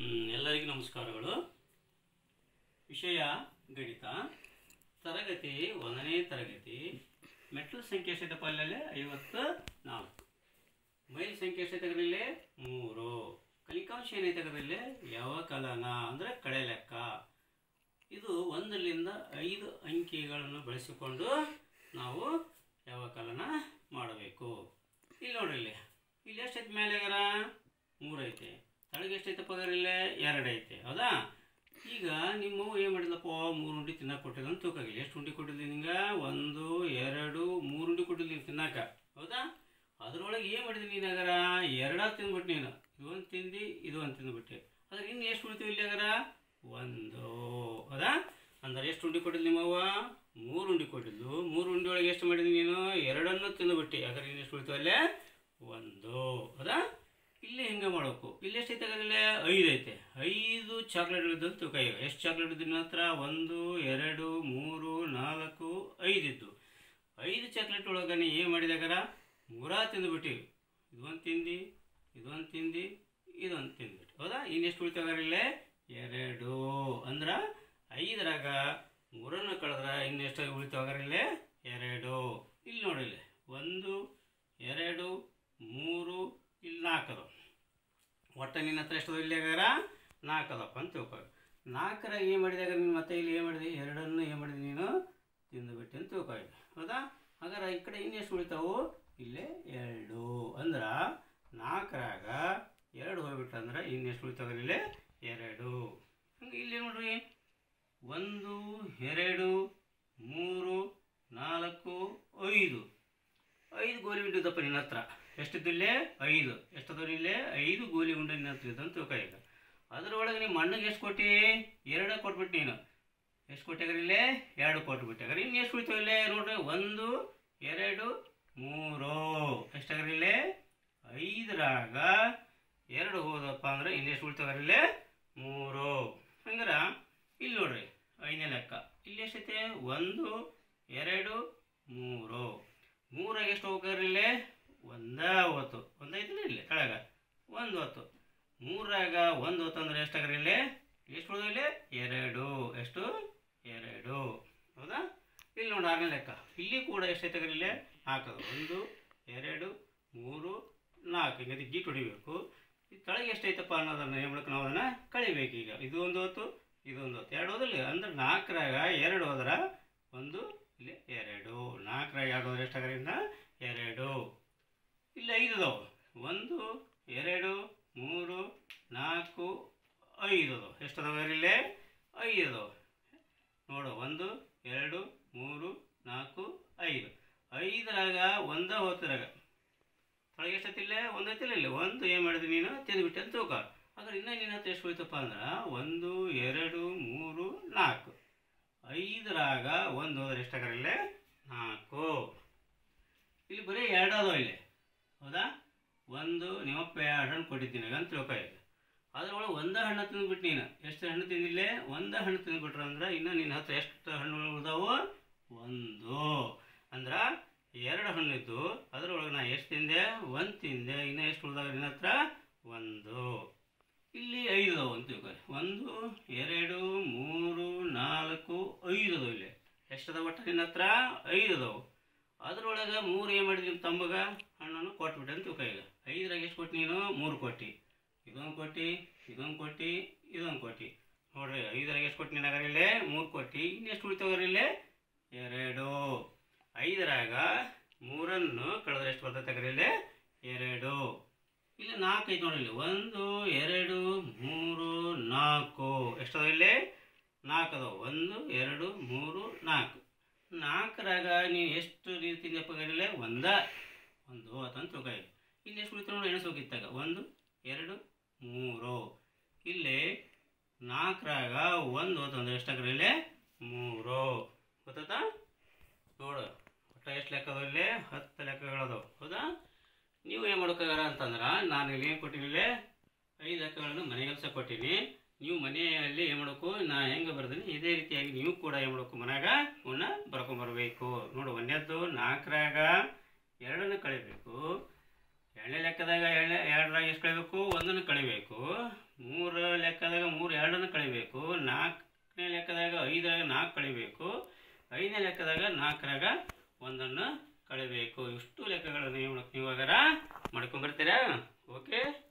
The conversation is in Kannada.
ಎಲ್ಲರಿಗೂ ನಮಸ್ಕಾರಗಳು. ವಿಷಯ ಗಣಿತ. ತರಗತಿ ಒಂದನೇ ತರಗತಿ. ಮೆಟ್ಲು ಸಂಖ್ಯೆ ಸಹಿತ ಪಲ್ಯಲ್ಲೇ ಐವತ್ತು ನಾಲ್ಕು ಮೈಲ್ ಸಂಖ್ಯೆ ಸಹಿತಗಳಲ್ಲಿ ಮೂರು. ಕಲಿಕಾಂಶ ಯಾವ ಕಲನ ಅಂದರೆ ಕಳೆ ಲೆಕ್ಕ. ಇದು ಒಂದರಿಂದ ಐದು ಅಂಕಿಗಳನ್ನು ಬಳಸಿಕೊಂಡು ನಾವು ಯಾವ ಕಲನ ಮಾಡಬೇಕು. ಇಲ್ಲಿ ನೋಡ್ರಿ ಇಲ್ಲಿ. ಇಲ್ಲಿ ಎಷ್ಟೈತೆ ಮೇಲೆ ಮೂರು ಐತೆ ತಳಗೆ ಎಷ್ಟೈತೆ ಪಗಾರ ಇಲ್ಲೇ ಎರಡು ಐತೆ ಹೌದಾ? ಈಗ ನಿಮ್ಮ ಏನು ಮಾಡಿದ್ಲಪ್ಪ? ಮೂರು ಉಂಡಿ ತಿನ್ನಕ್ಕೆ ಕೊಟ್ಟಿಲ್ಲ ಅಂತ ತೂಕಾಗಿಲ್ಲ. ಎಷ್ಟು ಉಂಡಿ ಕೊಟ್ಟಿಲ್ಲ ನಿಂಗೆ? ಒಂದು, ಎರಡು, ಮೂರು ಉಂಡಿ ಕೊಟ್ಟಿಲ್ಲ ನೀನು ತಿನ್ನಕ, ಹೌದಾ? ಅದರೊಳಗೆ ಏನು ಮಾಡಿದ್ವಿ ನೀನು ಅಗರ ಎರಡ ತಿಂದ್ಬಿಟ್ಟು ನೀನು. ಇದೊಂದು ತಿಂದು ಒಂದು ತಿಂದ್ಬಿಟ್ಟೆ. ಅದ್ರ ಇನ್ನು ಎಷ್ಟು ಉಳಿತೀವಿ ಇಲ್ಲಿ ಅಗರ ಒಂದು, ಹೌದಾ? ಅಂದ್ರೆ ಎಷ್ಟು ಉಂಡಿ ನಿಮ್ಮ ನಿಮ್ಮವ್ವ ಮೂರು ಉಂಡಿ ಕೊಟ್ಟಿದ್ದು ಮೂರು ಉಂಡಿ ಒಳಗೆ ಎಷ್ಟು ಮಾಡಿದ್ವಿ ನೀನು? ಎರಡನ್ನು ತಿಂದುಬಿಟ್ಟು. ಯಾಕಂದ್ರೆ ಇನ್ನು ಎಷ್ಟು ಉಳಿತು ಅಲ್ಲೇ? ಹಿಂಗೆ ಮಾಡಬೇಕು. ಇಲ್ಲಿ ಎಷ್ಟು ಐತೆ ಅಲ್ಲೇ ಐದು ಐತೆ. ಐದು ಚಾಕ್ಲೇಟ್ ಇದ್ದು ತೂಕ ಎಷ್ಟು ಚಾಕ್ಲೇಟ್ ಇದ್ದು ನಿನ್ನ ಹತ್ರ ಒಂದು, ಎರಡು, ಮೂರು, ನಾಲ್ಕು, ಐದು ಇದ್ದು. ಐದು ಚಾಕ್ಲೇಟ್ ಒಳಗೆ ಏನು ಮಾಡಿದಾಗರ ಮೂರ ತಿಂದುಬಿಟ್ಟಿವಿ ಇದೊಂದು ತಿಂದು ಇದೊಂದು ತಿಂದು ಇದೊಂದು ತಿಂದ್ಬಿಟ್ಟು ಹೌದಾ? ಇನ್ನೆಷ್ಟು ಉಳಿತಾಗಾರ ಇಲ್ಲೇ? ಎರಡು. ಅಂದ್ರೆ ಐದರಾಗ ಮೂರನ್ನು ಕಳೆದ್ರೆ ಇನ್ನೆಷ್ಟು ಉಳಿತಾಗಾರ ಇಲ್ಲೇ? ಎರಡು. ಇಲ್ಲಿ ನೋಡಿ ಇಲ್ಲಿ. ಒಂದು, ಎರಡು, ಮೂರು, ಇಲ್ಲಿ ನಾಲ್ಕದು ಒಟ್ಟು ನಿನ್ನ ಹತ್ರ ಎಷ್ಟು ಇಲ್ಲಿ ಆಗಾರ ನಾಲ್ಕು ಅದಪ್ಪ ಅಂತ ತಿಳ್ಕೊ. ನಾಲ್ಕರಾಗ ಏನು ಮಾಡಿದಾಗ ನೀನು ಮತ್ತೆ ಇಲ್ಲಿ ಏನು ಮಾಡಿದೆ? ಎರಡನ್ನು ಏನು ಮಾಡಿದೆ ನೀನು? ತಿಂದುಬಿಟ್ಟೆ ಅಂತ ತಿಳ್ಕೊ. ಹೌದಾ? ಹಾಗಾದ್ರೆ ಈ ಕಡೆ ಇನ್ನೆಷ್ಟು ಉಳಿತಾವು? ಇಲ್ಲೇ ಎರಡು. ಅಂದ್ರೆ ನಾಲ್ಕರಾಗ ಎರಡು ಹೋಗ್ಬಿಟ್ಟಂದ್ರೆ ಇನ್ನೆಷ್ಟು ಉಳಿತಾವ ಇಲ್ಲೇ ಎರಡು. ಹಂಗೆ ಇಲ್ಲಿ ನೋಡ್ರಿ. ಒಂದು, ಎರಡು, ಮೂರು, ನಾಲ್ಕು, ಐದು. ಐದು ಗೋಲಿ ಬಿಟ್ಟಿದ್ದಪ್ಪ ನಿನ್ನ ಹತ್ರ. ಎಷ್ಟಿದ್ದಿಲ್ಲೇ ಐದು. ಎಷ್ಟದವ್ರು ಇಲ್ಲೇ? ಐದು ಗೋಲಿ ಉಂಡೆ ಇದ್ದಂತ ತಿಳ್ಕೊ ಈಗ. ಅದರೊಳಗೆ ನಿಮ್ಮ ಮಣ್ಣಿಗೆ ಎಷ್ಟು ಕೊಟ್ಟಿ? ಎರಡು ಕೊಟ್ಬಿಟ್ಟು ನೀನು. ಎಷ್ಟು ಕೊಟ್ಟಾಗ ಇಲ್ಲೇ? ಎರಡು ಕೊಟ್ಬಿಟ್ಟಾಗ್ರ ಇನ್ನು ಎಷ್ಟು ಉಳಿತಾವ ಇಲ್ಲೇ? ನೋಡ್ರಿ, ಒಂದು, ಎರಡು, ಮೂರು. ಎಷ್ಟಾಗ ಇಲ್ಲೇ? ಐದರಾಗ ಎರಡು ಹೋದಪ್ಪ ಅಂದ್ರೆ ಇಲ್ಲಿ ಎಷ್ಟು ಉಳಿತಾವ್ರ ಇಲ್ಲೇ? ಮೂರು. ಹಂಗಾರ ಇಲ್ಲಿ ನೋಡ್ರಿ, ಐದನೇ ಲೆಕ್ಕ. ಇಲ್ಲಿ ಎಷ್ಟೈತೆ? ಒಂದು, ಎರಡು, ಮೂರು. ಮೂರಾಗ ಎಷ್ಟು ಹೋಗ್ರಿ ಇಲ್ಲೇ? ಒಂದೇ ಹೋತು. ಒಂದೈತಿಲ್ಲ ಇಲ್ಲೇ? ಕೆಳಗ. ಒಂದು ಹೊತ್ತು. ಮೂರಾಗ ಒಂದು ಹೊತ್ತು ಅಂದ್ರೆ ಎಷ್ಟಾಗ್ರಿ ಇಲ್ಲಿ? ಎಷ್ಟು ಉಳಿದ ಇಲ್ಲಿ? ಎರಡು. ಎಷ್ಟು? ಎರಡು. ಹೌದಾ? ಇಲ್ಲಿ ನೋಡಿ ಆರನೇ ಲೆಕ್ಕ. ಇಲ್ಲಿ ಕೂಡ ಎಷ್ಟೈತಾಗ್ರಿ ಇಲ್ಲಿ? ಹಾಕೋದು ಒಂದು, ಎರಡು, ಮೂರು, ನಾಲ್ಕು. ಹಿಂಗೆ ಗೀಟ್ ಹೊಡಿಬೇಕು. ಈ ಕೆಳಗೆ ಎಷ್ಟೈತಪ್ಪ ಅನ್ನೋದನ್ನು ಏನು ನಾವು ಅದನ್ನು ಕಳಿಬೇಕು ಈಗ. ಇದು ಒಂದು ಹೊತ್ತು ಇದೊಂದು ಹೊತ್ತು. ಎರಡು ಹೋದಲ್ಲಿ ಅಂದ್ರೆ ನಾಲ್ಕರಾಗ ಎರಡು ಹೋದ್ರೆ? ಒಂದು, ಇಲ್ಲಿ ಎರಡು. ನಾಲ್ಕರಾಗ ಎರಡು ಹೋದ್ರೆ ಎಷ್ಟಾಗ್ರಿ ಇನ್ನ? ಎರಡು. ಇಲ್ಲಿ ಐದು ಅದಾವು. ಒಂದು ಎರಡು, ಮೂರು, ನಾಲ್ಕು, ಐದು. ಎಷ್ಟು ಇಲ್ಲೇ? ಐದು. ನೋಡು, ಒಂದು, ಎರಡು, ಮೂರು, ನಾಲ್ಕು, ಐದು. ಐದರಾಗ ಒಂದ ಹೋತರಾಗ ಒಳಗೆ ಎಷ್ಟೈತಿಲ್ಲ ಒಂದೈತಿಲ್ಲ ಇಲ್ಲಿ? ಒಂದು ಏನು ಮಾಡಿದ್ವಿ ನೀನು? ತಿಂದುಬಿಟ್ಟೆ ಅಂತ ತೂಕ ಆದರೆ ಇನ್ನೂ ನಿನ್ನ ಎಷ್ಟು ಹೋಯ್ತಪ್ಪ ಅಂದ್ರೆ ಒಂದು, ಎರಡು, ಮೂರು, ನಾಲ್ಕು. ಐದರಾಗ ಒಂದು ಹೋದ್ರೆ ಎಷ್ಟಾಗಿರಲ್ಲೇ ನಾಲ್ಕು. ಇಲ್ಲಿ ಬರೀ ಎರಡು ಅದಾವ ಇಲ್ಲಿ. ಹೌದಾ? ಒಂದು ನಿಮ್ಮಪ್ಪ ಹಣ್ಣು ಕೊಟ್ಟಿದ್ದೀನಿ ಅಂತ ತಿಳ್ಕೊ ಅದರೊಳಗೆ ಒಂದೇ ಹಣ್ಣು ತಿಂದ್ಬಿಟ್ಟು ನೀನು. ಎಷ್ಟು ಹಣ್ಣು ತಿಂದಿಲ್ಲೇ ಒಂದೇ ಹಣ್ಣು ತಿಂದ್ಬಿಟ್ರೆ ಅಂದ್ರೆ ಇನ್ನು ನಿನ್ನ ಹತ್ರ ಎಷ್ಟು ಹಣ್ಣುಗಳು ಉಳಿದಾವು ಒಂದು. ಅಂದ್ರೆ ಎರಡು ಹಣ್ಣಿದ್ದು ಅದರೊಳಗೆ ನಾ ಎಷ್ಟು ತಿಂದೆ? ಒಂದು ತಿಂದೆ. ಇನ್ನು ಎಷ್ಟು ಉಳಿದಾಗ ನಿನ್ನ ಹತ್ರ? ಒಂದು. ಇಲ್ಲಿ ಐದು ಅದಾವು ಅಂತ ತಿಳ್ಕೊರಿ ಒಂದು, ಎರಡು, ಮೂರು, ನಾಲ್ಕು, ಐದು ಅದಾವು ಇಲ್ಲಿ. ಎಷ್ಟು ಅದಾವ ಒಟ್ಟು ನಿನ್ನ ಹತ್ರ? ಐದು ಅದಾವು ಅದರೊಳಗೆ ಮೂರು ಏನು ಮಾಡಿದ್ವಿ ತಮ್ಮಗ ಹಣ್ಣನ್ನು ಕೊಟ್ಬಿಟ್ಟೆ ಅಂತ ಉಪಯೋಗ ಐದರಾಗ ಎಷ್ಟು ಕೊಟ್ಟು ನೀನು? ಮೂರು ಕೋಟಿ. ಇದೊಂದು ಕೋಟಿ ಇದೊಂದು ಕೋಟಿ, ಇದೊಂದು ಕೊಟ್ಟು ನೋಡ್ರಿ, ಐದರಾಗ ಎಷ್ಟು ಕೊಟ್ಟು ನೀನು ಇಲ್ಲೇ? ಮೂರು ಕೊಟ್ಟು ಇನ್ನೆಷ್ಟು ಉಳಿತಾವ್ರಿ ಇಲ್ಲೇ? ಎರಡು. ಐದರಾಗ ಮೂರನ್ನು ಕಳೆದ್ರೆ ಎಷ್ಟು ಬರ್ತೈತೆ ಇಲ್ಲೇ? ಎರಡು. ಇಲ್ಲಿ ನಾಲ್ಕು ಐದು ನೋಡಿ ಇಲ್ಲಿ. ಒಂದು, ಎರಡು, ಮೂರು, ನಾಲ್ಕು. ಎಷ್ಟದ ಇಲ್ಲಿ? ನಾಲ್ಕು ಅದಾವ. ಒಂದು, ಎರಡು, ಮೂರು, ನಾಲ್ಕು. ನಾಲ್ಕರಾಗ ನೀವು ಎಷ್ಟು ನೀರು ತಿಂದಪ್ಪ ಇಲ್ಲೇ ಒಂದ. ಒಂದು ಅಂತಂದು ತಗೋ ಇಲ್ಲಿ ಎಷ್ಟು ಉಳಿತು ನೋಡಿ ಎಣಿಸೋಗಿತ್ತಾಗ ಒಂದು, ಎರಡು, ಮೂರು. ಇಲ್ಲಿ ನಾಲ್ಕರಾಗ ಒಂದು ಹೊತ್ತಂದ್ರೆ ಎಷ್ಟಾಗ್ರಿ ಇಲ್ಲಿ? ಮೂರು. ಗೊತ್ತಾ ನೋಡು. ಒಟ್ಟು ಎಷ್ಟು ಲೆಕ್ಕದ ಇಲ್ಲಿ? ಹತ್ತು ಲೆಕ್ಕಗಳದು ಹೌದಾ? ನೀವು ಏನು ಮಾಡ್ಕೋಗಾರ ಅಂತಂದ್ರೆ, ನಾನು ಇಲ್ಲಿ ಏನು ಕೊಟ್ಟಿನಿ ಇಲ್ಲಿ? ಐದು ಲೆಕ್ಕಗಳನ್ನು ಕೆಲಸ ಕೊಟ್ಟೀನಿ. ನೀವು ಮನೆಯಲ್ಲಿ ಏನು ಮಾಡಬೇಕು? ನಾ ಹೆಂಗೆ ಬರ್ದೀನಿ? ಇದೇ ರೀತಿಯಾಗಿ ನೀವು ಕೂಡ ಏನು ಮಾಡಬೇಕು? ಮನ್ಯಾಗ ಅವನ್ನ ಬರ್ಕೊಂಬರ್ಬೇಕು ನೋಡು, ಒಂದೇದ್ದು ನಾಲ್ಕರಾಗ ಎರಡನ್ನು ಕಳಿಬೇಕು. ಎರಡನೇ ಲೆಕ್ಕದಾಗ ಎರಡನೇ, ಎರಡರಾಗ ಎಷ್ಟು ಕಳಿಬೇಕು? ಒಂದನ್ನು ಕಳಿಬೇಕು. ಮೂರ ಲೆಕ್ಕದಾಗ ಮೂರು, ಎರಡನ್ನು ಕಳಿಬೇಕು. ನಾಲ್ಕನೇ ಲೆಕ್ಕದಾಗ ಐದರಾಗ ನಾಲ್ಕು ಕಳಿಬೇಕು. ಐದನೇ ಲೆಕ್ಕದಾಗ ನಾಲ್ಕರಾಗ ಒಂದನ್ನು ಕಳಿಬೇಕು. ಇಷ್ಟು ಲೆಕ್ಕಗಳನ್ನು ನೀವು ನೀವು ಮಾಡ್ಕೊಂಬರ್ತೀರಾ ಮಾಡ್ಕೊಂಬರ್ತೀರಾ